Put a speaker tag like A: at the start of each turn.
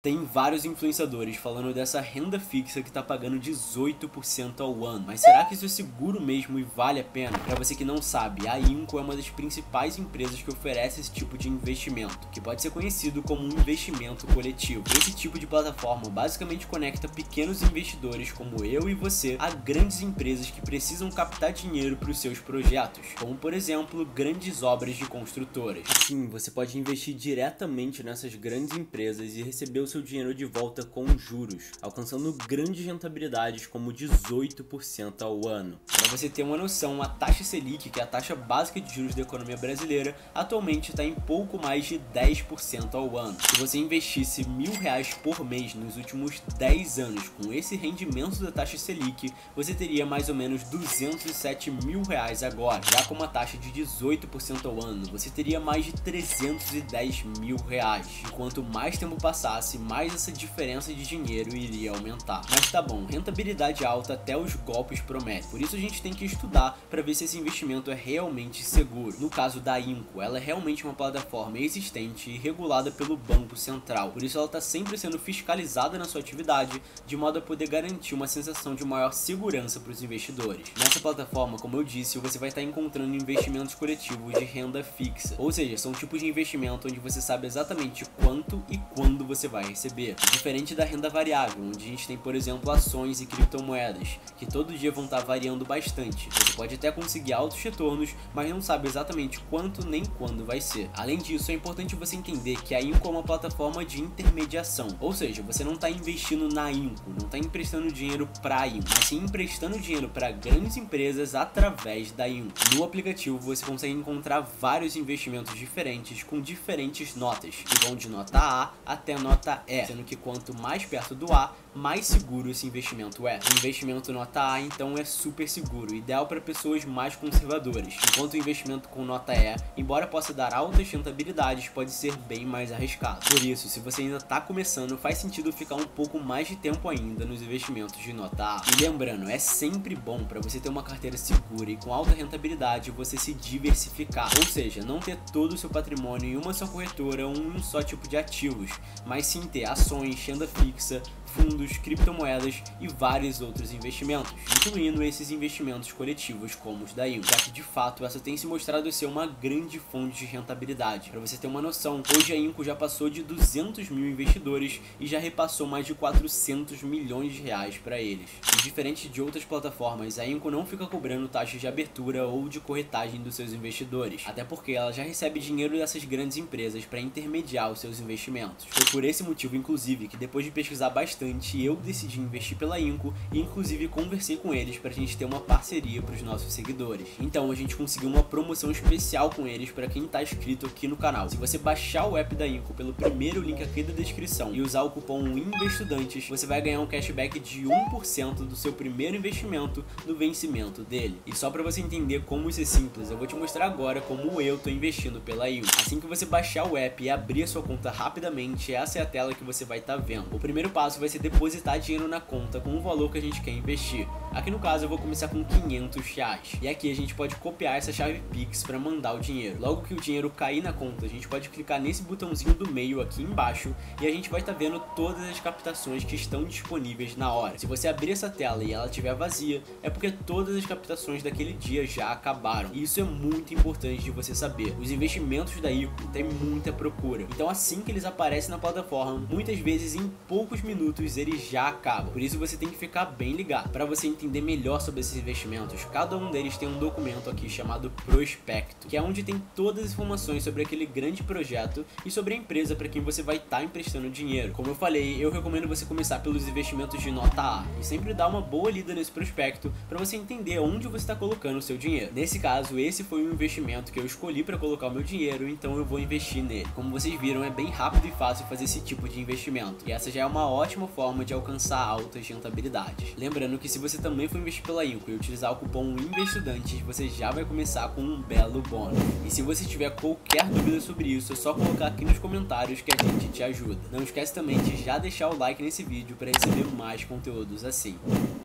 A: Tem vários influenciadores falando dessa renda fixa que tá pagando 18% ao ano. Mas será que isso é seguro mesmo e vale a pena? Para você que não sabe, a Inco é uma das principais empresas que oferece esse tipo de investimento, que pode ser conhecido como um investimento coletivo. Esse tipo de plataforma basicamente conecta pequenos investidores como eu e você a grandes empresas que precisam captar dinheiro para os seus projetos, como por exemplo, grandes obras de construtoras. Sim, você pode investir diretamente nessas grandes empresas e receber o seu dinheiro de volta com juros, alcançando grandes rentabilidades como 18% ao ano. Para você ter uma noção, a taxa Selic, que é a taxa básica de juros da economia brasileira, atualmente está em pouco mais de 10% ao ano. Se você investisse mil reais por mês nos últimos 10 anos com esse rendimento da taxa Selic, você teria mais ou menos 207 mil reais agora. Já com uma taxa de 18% ao ano, você teria mais de 310 mil reais. E quanto mais tempo passasse, mais essa diferença de dinheiro iria aumentar. Mas tá bom, rentabilidade alta até os golpes prometem. Por isso a gente tem que estudar para ver se esse investimento é realmente seguro. No caso da Inco, ela é realmente uma plataforma existente e regulada pelo Banco Central. Por isso ela está sempre sendo fiscalizada na sua atividade, de modo a poder garantir uma sensação de maior segurança para os investidores. Nessa plataforma, como eu disse, você vai estar encontrando investimentos coletivos de renda fixa, ou seja, são tipos de investimento onde você sabe exatamente quanto e quando você vai receber. Diferente da renda variável, onde a gente tem, por exemplo, ações e criptomoedas, que todo dia vão estar variando bastante. Você pode até conseguir altos retornos, mas não sabe exatamente quanto nem quando vai ser. Além disso, é importante você entender que a Inco é uma plataforma de intermediação, ou seja, você não está investindo na Inco, não está emprestando dinheiro para a Inco, mas sim emprestando dinheiro para grandes empresas através da Inco. No aplicativo você consegue encontrar vários investimentos diferentes com diferentes notas, que vão de nota A até nota é, sendo que quanto mais perto do A, mais seguro esse investimento é. O investimento nota A, então, é super seguro, ideal para pessoas mais conservadoras, enquanto o investimento com nota E, embora possa dar altas rentabilidades, pode ser bem mais arriscado. Por isso, se você ainda está começando, faz sentido ficar um pouco mais de tempo ainda nos investimentos de nota A. E lembrando, é sempre bom para você ter uma carteira segura e com alta rentabilidade você se diversificar, ou seja, não ter todo o seu patrimônio em uma só corretora ou um só tipo de ativos, mas sim ter ações, renda fixa, fundos, criptomoedas e vários outros investimentos, incluindo esses investimentos coletivos como os da INCO, já que de fato essa tem se mostrado ser uma grande fonte de rentabilidade. Para você ter uma noção, hoje a INCO já passou de 200 mil investidores e já repassou mais de 400 milhões de reais para eles. E diferente de outras plataformas, a INCO não fica cobrando taxas de abertura ou de corretagem dos seus investidores, até porque ela já recebe dinheiro dessas grandes empresas para intermediar os seus investimentos. Foi por esse motivo, inclusive, que depois de pesquisar bastante bastante, eu decidi investir pela Inco e inclusive conversei com eles para a gente ter uma parceria para os nossos seguidores. Então a gente conseguiu uma promoção especial com eles para quem está inscrito aqui no canal. Se você baixar o app da Inco pelo primeiro link aqui da descrição e usar o cupom INVESTUDANTES, você vai ganhar um cashback de 1% do seu primeiro investimento no vencimento dele. E só para você entender como isso é simples, eu vou te mostrar agora como eu estou investindo pela Inco. Assim que você baixar o app e abrir a sua conta rapidamente, essa é a tela que você vai estar tá vendo. O primeiro passo vai ser depositar dinheiro na conta com o valor que a gente quer investir. Aqui no caso eu vou começar com 500 reais. E aqui a gente pode copiar essa chave Pix para mandar o dinheiro. Logo que o dinheiro cair na conta, a gente pode clicar nesse botãozinho do meio aqui embaixo e a gente vai estar tá vendo todas as captações que estão disponíveis na hora. Se você abrir essa tela e ela estiver vazia, é porque todas as captações daquele dia já acabaram. E isso é muito importante de você saber. Os investimentos da ICO têm muita procura. Então assim que eles aparecem na plataforma, muitas vezes em poucos minutos eles já acabam. Por isso você tem que ficar bem ligado. Para você entender melhor sobre esses investimentos, cada um deles tem um documento aqui chamado prospecto, que é onde tem todas as informações sobre aquele grande projeto e sobre a empresa para quem você vai estar tá emprestando dinheiro. Como eu falei, eu recomendo você começar pelos investimentos de nota A e sempre dar uma boa lida nesse prospecto para você entender onde você está colocando o seu dinheiro. Nesse caso, esse foi um investimento que eu escolhi para colocar o meu dinheiro, então eu vou investir nele. Como vocês viram, é bem rápido e fácil fazer esse tipo de investimento. E essa já é uma ótima forma de alcançar altas rentabilidades. Lembrando que se você também for investir pela Inco e utilizar o cupom INVESTUDANTES, você já vai começar com um belo bônus. E se você tiver qualquer dúvida sobre isso, é só colocar aqui nos comentários que a gente te ajuda. Não esquece também de já deixar o like nesse vídeo para receber mais conteúdos assim.